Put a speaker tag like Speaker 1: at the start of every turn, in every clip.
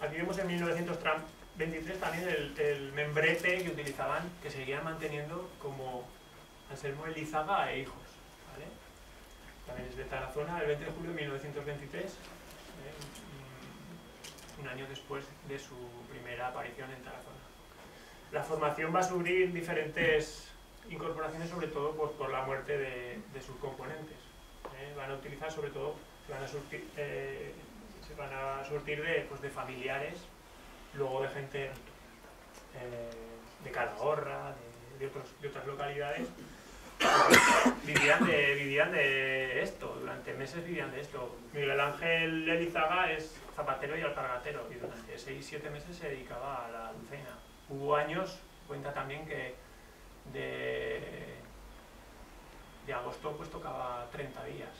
Speaker 1: Aquí vemos en 1923 también el, membrete que utilizaban, que seguían manteniendo como Anselmo Elizaga e hijos. También es de Tarazona, el 20 de julio de 1923, ¿eh? un año después de su primera aparición en Tarazona. La formación va a sufrir diferentes incorporaciones, sobre todo por, por la muerte de, sus componentes. ¿eh? Van a utilizar, sobre todo, van a surtir, eh, se van a surtir de, pues, de familiares, luego de gente eh, de Calahorra, de, otras localidades, vivían de, vivían de esto, durante meses vivían de esto. Miguel Ángel Elizaga es zapatero y alpargatero y durante 6-7 meses se dedicaba a la dulzaina. Hubo años, cuenta también que de, de agosto pues tocaba 30 días.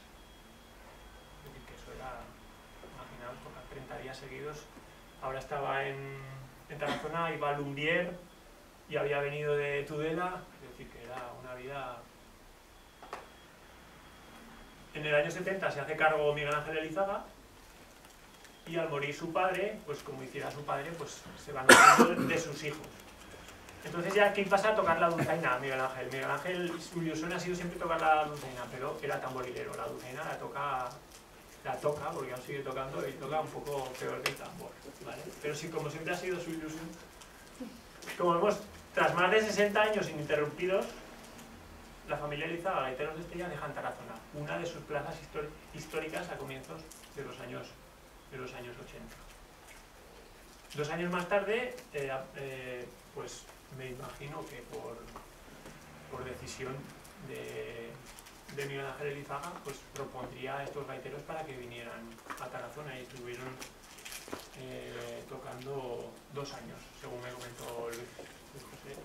Speaker 1: Que eso era, 40 días seguidos. Ahora estaba en, en Tarazona, iba a Lumbier y había venido de Tudela, es decir, que era una vida... En el año 70 se hace cargo Miguel Ángel Elizaga y al morir su padre, pues como hiciera su padre, pues se van ocupando de sus hijos. Entonces ya aquí pasa a tocar la dulzaina Miguel Ángel. Miguel Ángel, su ilusión ha sido siempre tocar la dulzaina, pero era tamborilero. La dulzaina la toca la toca, porque aún sigue tocando y toca un poco peor que el tambor. ¿vale? Pero sí, como siempre ha sido su ilusión, como vemos, tras más de 60 años ininterrumpidos, la familia Elizaga Gaiteros de Estella dejan Tarazona, una de sus plazas históricas a comienzos de los años, de los años 80. Dos años más tarde, eh, eh, pues me imagino que por, por decisión de, de Ángel Elizaga, pues propondría a estos gaiteros para que vinieran a Tarazona y estuvieron eh, tocando dos años, según me comentó Luis José.